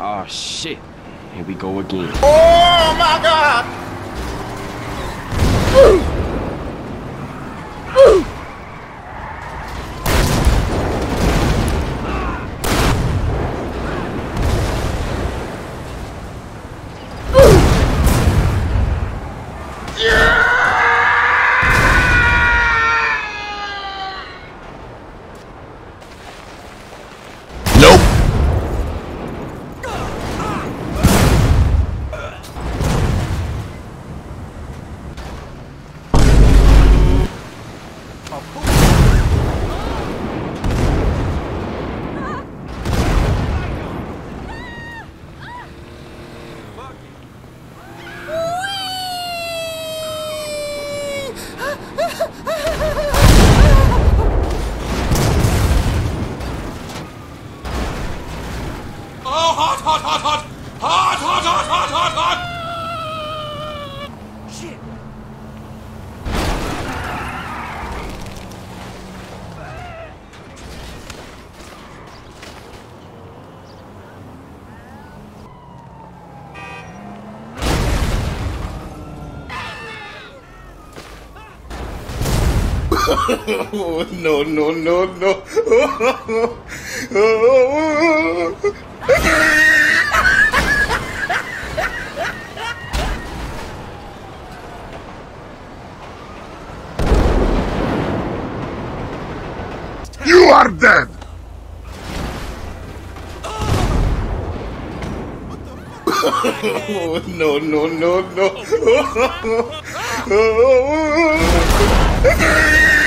Oh shit. Here we go again. Oh my god! Hot, hot, hot, hot! Hot, hot, hot, hot, hot, hot! Shit! No, no, no, no. you are dead. Oh, no, no, no, no.